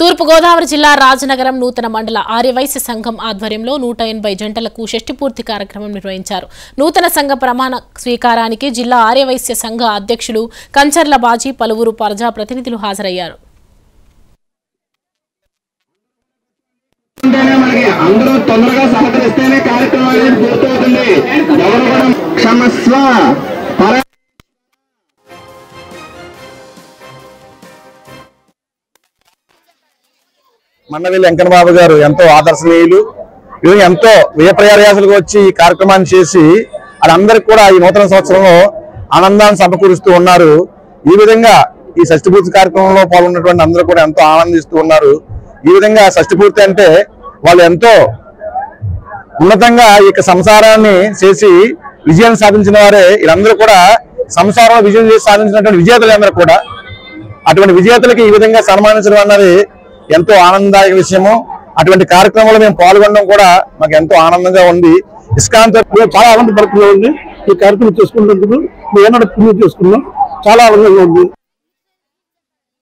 తూర్పుగోదావరి జిల్లా రాజనగరం నూతన మండల ఆర్యవైశ్య సంఘం ఆధ్వర్యంలో నూట ఎనభై జంటలకు షష్టిపూర్తి కార్యక్రమం నిర్వహించారు. నూతన సంఘ ప్రమాణ స్వీకారానికి జిల్లా ఆర్యవైశ్య సంఘ అధ్యక్షులు కంచర్ల బాజీ పలువురు ప్రజాప్రతినిధులు హాజరయ్యారు. అందరూ తొందరగా సహకరిస్తేనే కార్యక్రమం పూర్తవుతుంది. ఎవరు కూడా క్షమస్వ. పర వెంకటబాబు వెంకన్నబాబు గారు ఎంతో ఆదర్శనీయులు. వీళ్ళు ఎంతో వ్యయప్రయాసలకు వచ్చి ఈ కార్యక్రమాన్ని చేసి వాళ్ళందరికీ కూడా ఈ నూతన సంవత్సరంలో ఆనందాన్ని సమకూరుస్తూ ఉన్నారు. ఈ విధంగా ఈ షష్టిపూర్తి కార్యక్రమంలో పాల్గొన్నటువంటి అందరూ కూడా ఎంతో ఆనందిస్తూ ఉన్నారు. ఈ విధంగా షష్టిపూర్తి అంటే వాళ్ళు ఎంతో ఉన్నతంగా ఈ సంసారాన్ని చేసి విజయాన్ని సాధించిన వారే. వీళ్ళందరూ కూడా సంసారంలో విజయం చేసి సాధించినటువంటి విజేతలు అందరూ కూడా. అటువంటి విజేతలకి ఈ విధంగా సన్మానించడం అన్నది ఎంతో ఆనందదాయక విషయము. అటువంటి కార్యక్రమంలో మేము పాల్గొనడం కూడా మాకు ఎంతో ఆనందంగా ఉంది. ఇస్కాన్ మేము చాలా ఆనందపడుతుంది ఈ కార్యక్రమం చేసుకున్నందుకు మేము ఏనాడు పుణ్యం చేసుకున్నాం. చాలా ఆనందంగా ఉంది.